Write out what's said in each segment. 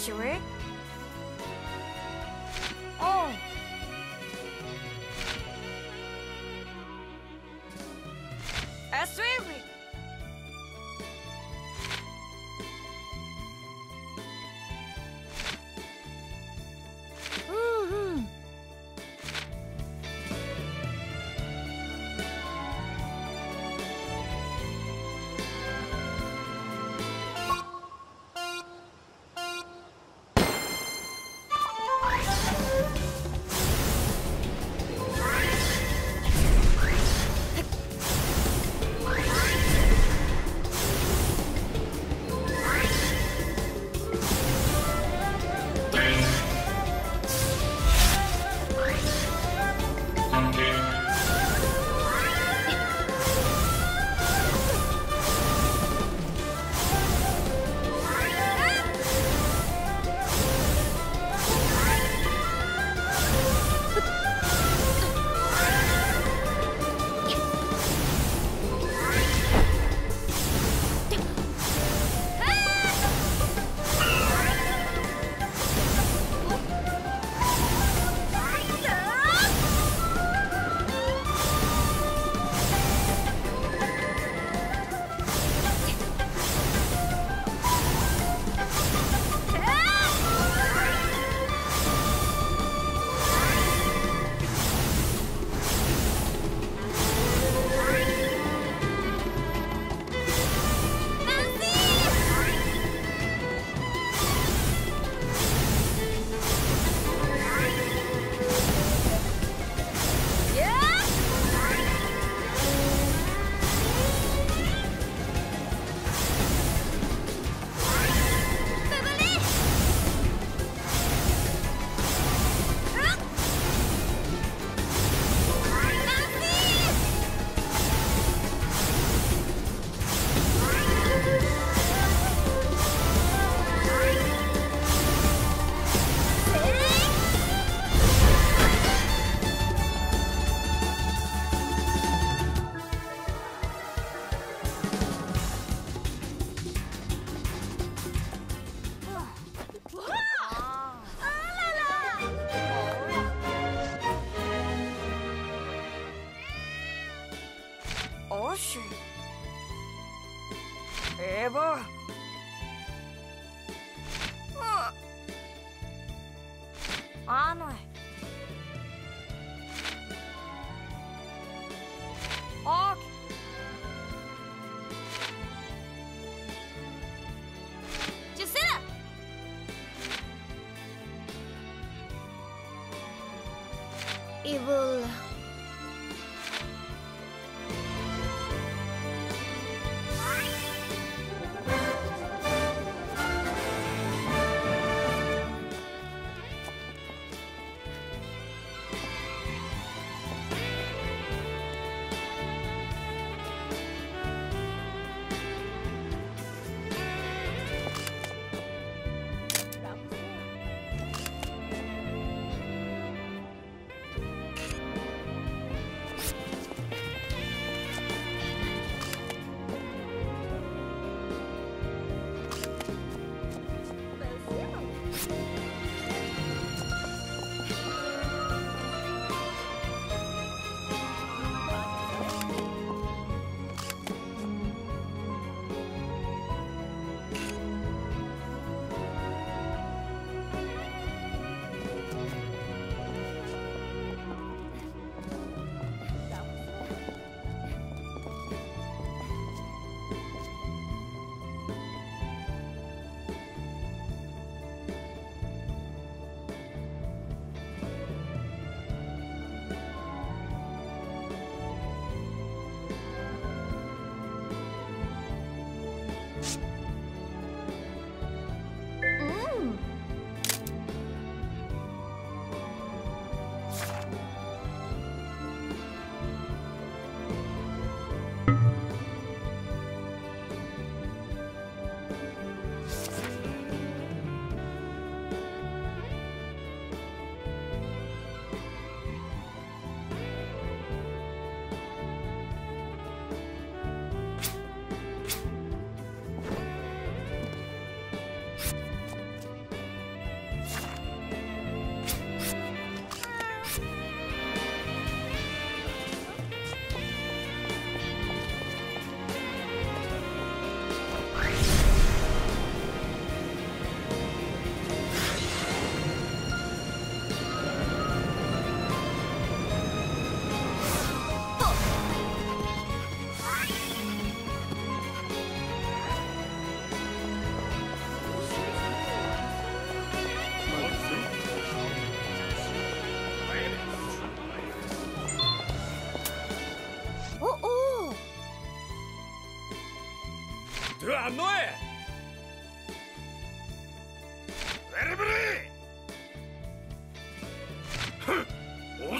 sure. し。エヴァアヌアーキジュセライブル。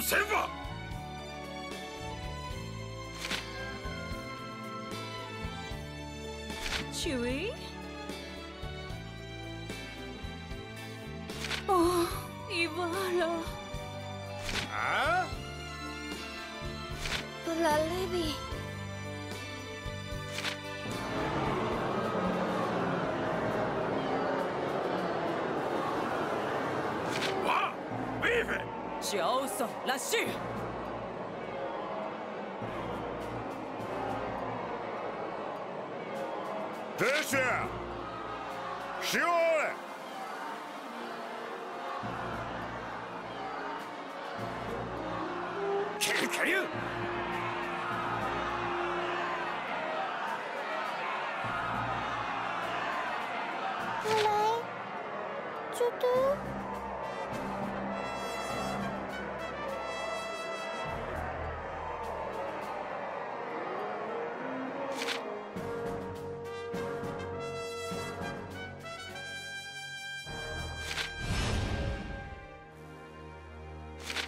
ん温泉は Chewie? Oh, 幸せラッシュ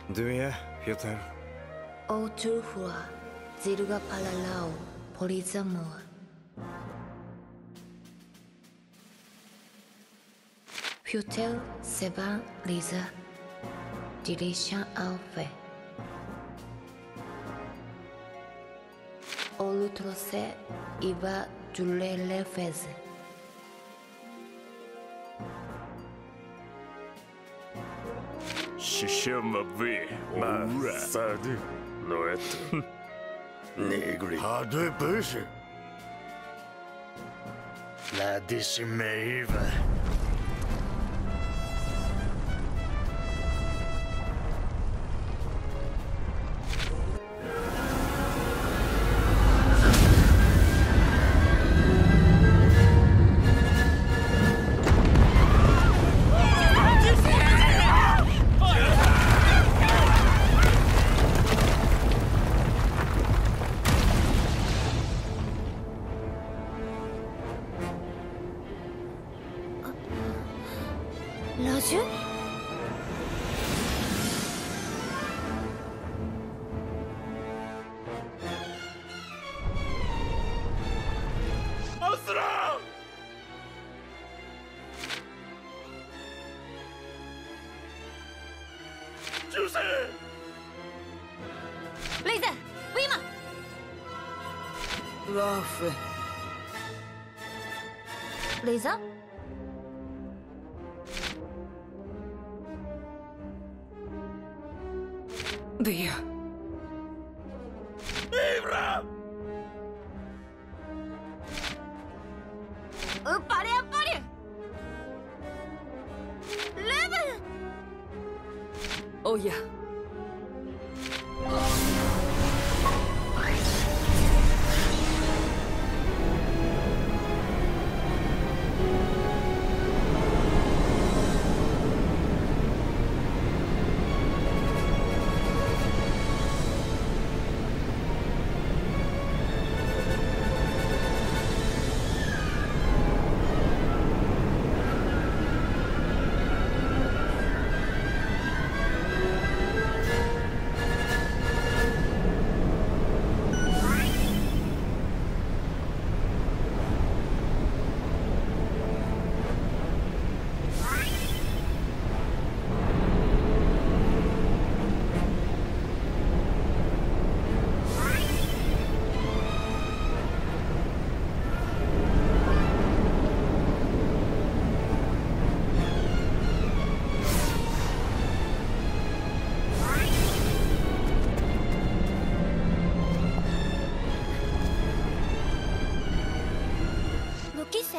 Dwie, Piotr. Oturhua, Zilga Palalao, Polizamua. Piotr Seba Liza, Dirisha Alfe. Olutrose Iba Dulele Feze. Şişe mavi. Ma, sadi. No eto. Negri. Hadi pışı. La. Liza? Les Dia. Libra! Uppare, uppare! Oh yeah. キセ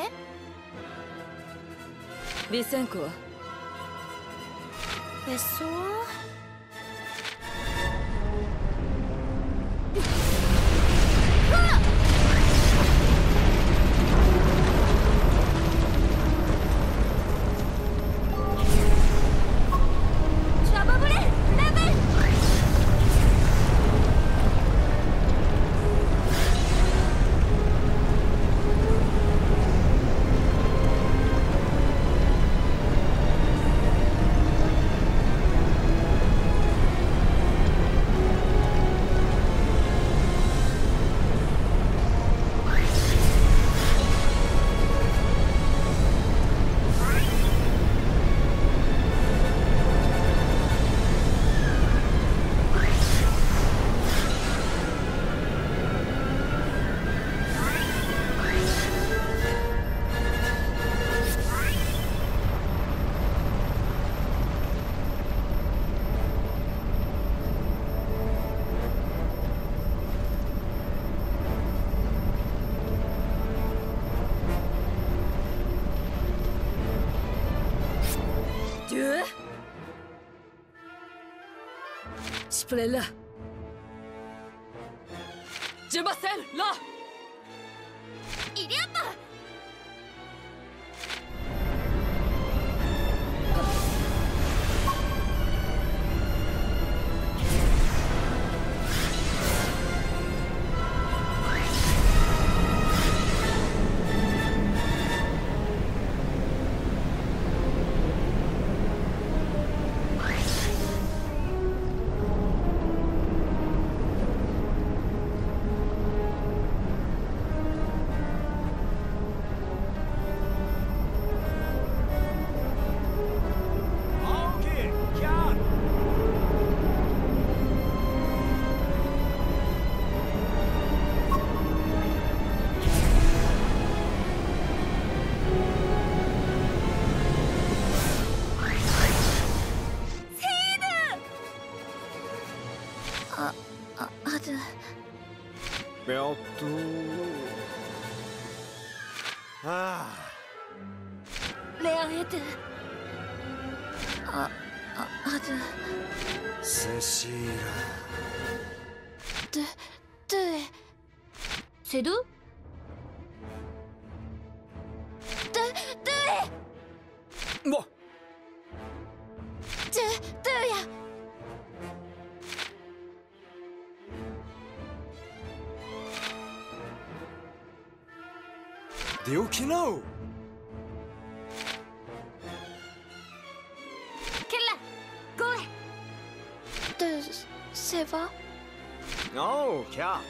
ヴセンコは？別荘？Gud! Sprella! Jebasel! La! っと。ああ。レアエテああアズセシーラ。ドドゥセド？ドドゥエわ。ドゥドゥや？Okinawa ケラゴエドゥセバ Oh, cat